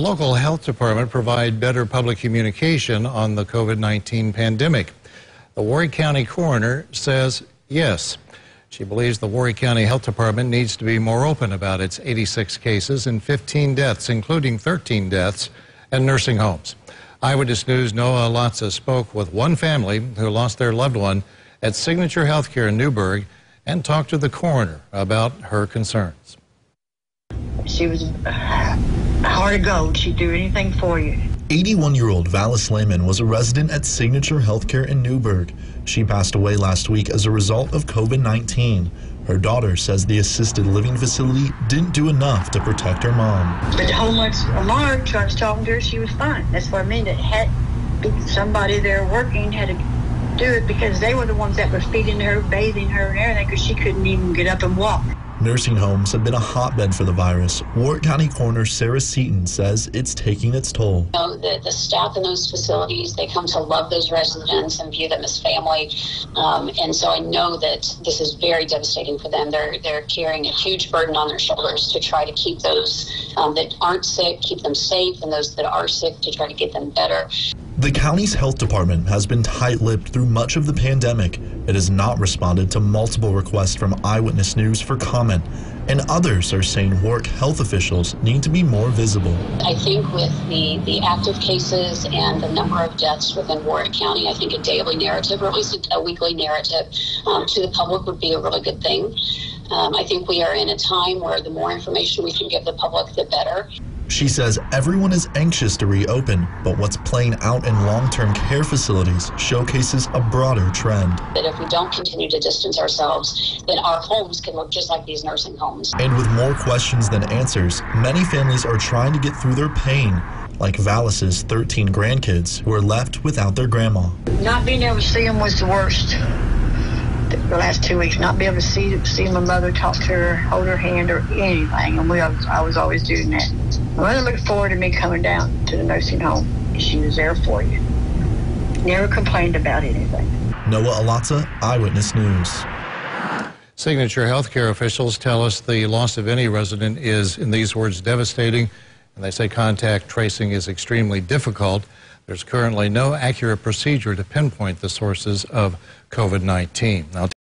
Local health department provide better public communication on the COVID-19 pandemic. The Warrick County coroner says yes. She believes the Warrick County Health Department needs to be more open about its 86 cases and 15 deaths, including 13 deaths at nursing homes. Eyewitness News' Noah Latza spoke with one family who lost their loved one at Signature Healthcare in Newburgh and talked to the coroner about her concerns. She was heart of gold. She'd do anything for you. 81 year old Valis Lehman was a resident at Signature Healthcare in Newburgh. She passed away last week as a result of COVID 19. Her daughter says the assisted living facility didn't do enough to protect her mom. But the whole month of March, I was talking to her, she was fine. That's what I mean. It had somebody there working had to do it because they were the ones that were feeding her, bathing her, and everything because she couldn't even get up and walk. Nursing homes have been a hotbed for the virus. Warrick County Coroner Sarah Seaton says it's taking its toll. You know, the, the staff in those facilities, they come to love those residents and view them as family. Um, and so I know that this is very devastating for them. They're, they're carrying a huge burden on their shoulders to try to keep those um, that aren't sick, keep them safe, and those that are sick to try to get them better. The county's health department has been tight lipped through much of the pandemic. It has not responded to multiple requests from Eyewitness News for comment, and others are saying Warrick health officials need to be more visible. I think with the, the active cases and the number of deaths within Warrick County, I think a daily narrative, or at least a, weekly narrative um, to the public would be a really good thing. Um, I think we are in a time where the more information we can give the public, the better. She says everyone is anxious to reopen, but what's playing out in long term care facilities showcases a broader trend. That if we don't continue to distance ourselves, then our homes can look just like these nursing homes. And with more questions than answers, many families are trying to get through their pain like Valis's 13 grandkids who are left without their grandma. Not being able to see them was the worst the last two weeks, not be able to see see my mother, talk to her, hold her hand, or anything. And we, I was always doing that. I really look forward to me coming down to the nursing home. She was there for you. Never complained about anything. Noah Alatza, Eyewitness News. Signature healthcare officials tell us the loss of any resident is, in these words, devastating, and they say contact tracing is extremely difficult. There's currently no accurate procedure to pinpoint the sources of COVID 19.